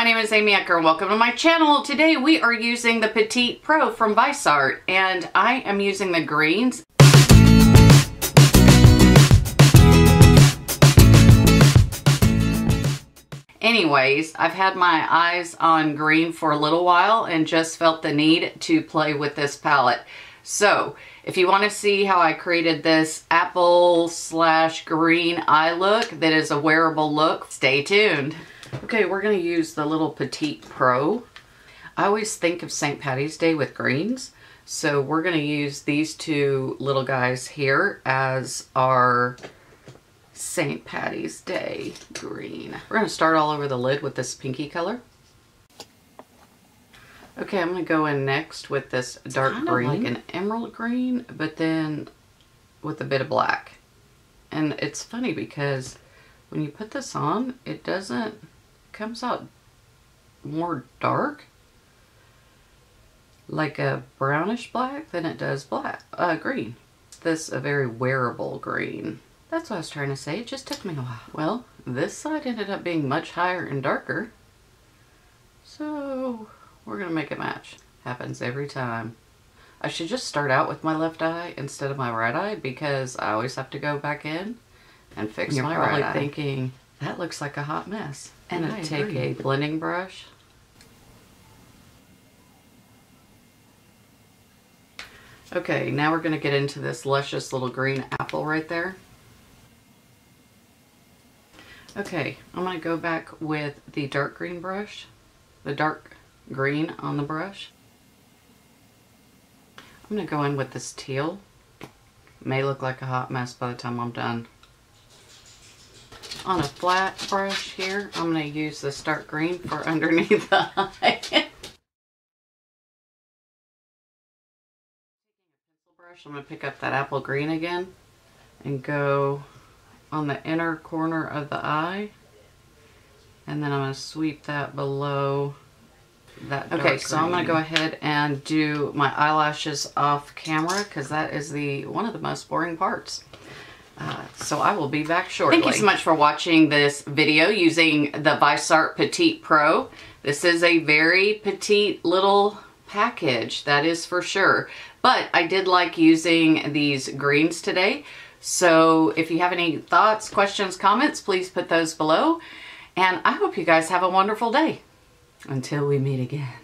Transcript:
my name is Aamyie Ecker and welcome to my channel. Today we are using the Petite Pro from Viseart and I am using the greens. Anyways, I've had my eyes on green for a little while and just felt the need to play with this palette. So, if you want to see how I created this apple slash green eye look that is a wearable look, stay tuned. Okay, we're going to use the little Petite Pro. I always think of St. Patty's Day with greens. So we're going to use these two little guys here as our St. Patty's Day green. We're going to start all over the lid with this pinky color. Okay, I'm going to go in next with this dark kind green. like an emerald green, but then with a bit of black. And it's funny because when you put this on, it doesn't comes out more dark like a brownish black than it does black uh, green. This a very wearable green. That's what I was trying to say. It just took me a while. Well, this side ended up being much higher and darker. So we're going to make it match. Happens every time. I should just start out with my left eye instead of my right eye because I always have to go back in and fix You're my right eye. thinking, that looks like a hot mess. And I take agree. a blending brush. Okay, now we're going to get into this luscious little green apple right there. Okay, I'm going to go back with the dark green brush, the dark green on the brush. I'm going to go in with this teal. May look like a hot mess by the time I'm done on a flat brush here, I'm going to use the dark green for underneath the eye. brush, I'm going to pick up that apple green again and go on the inner corner of the eye. And then I'm going to sweep that below that Okay, so green. I'm going to go ahead and do my eyelashes off camera because that is the one of the most boring parts. Uh, so I will be back shortly. Thank you so much for watching this video using the Viseart Petite Pro. This is a very petite little package, that is for sure. But I did like using these greens today. So if you have any thoughts, questions, comments, please put those below. And I hope you guys have a wonderful day. Until we meet again.